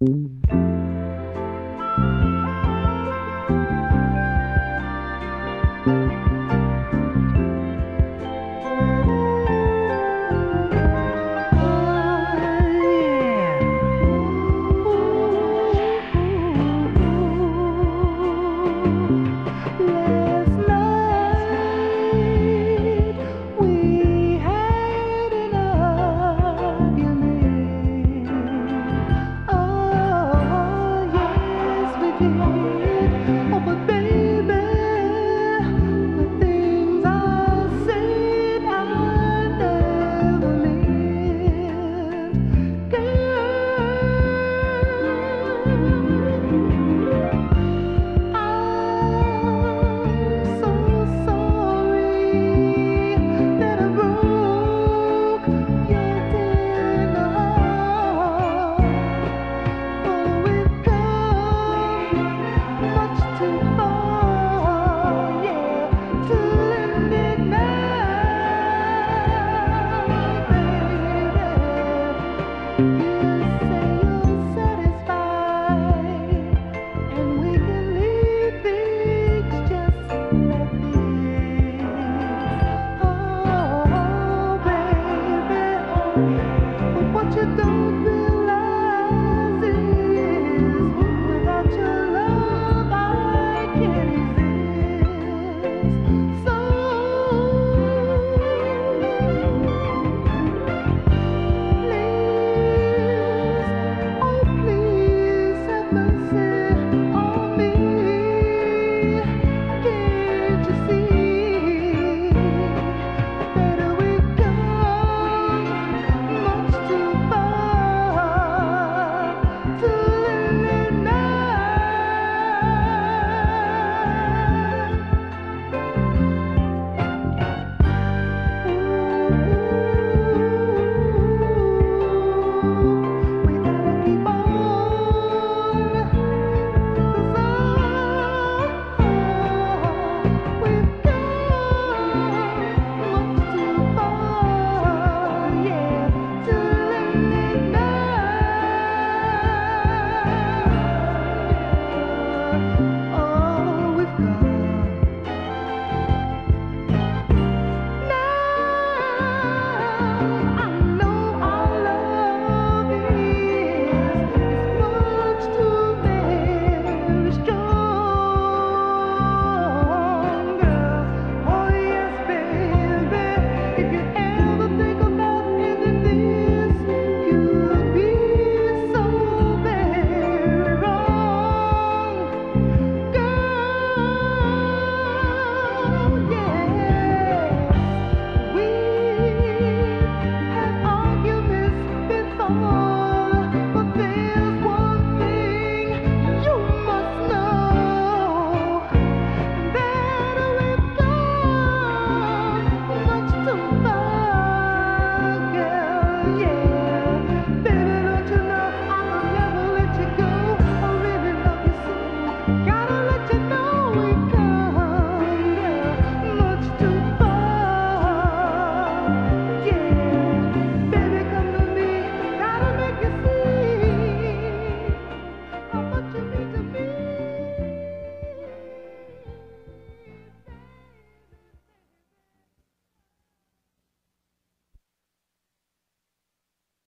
Mm-hmm.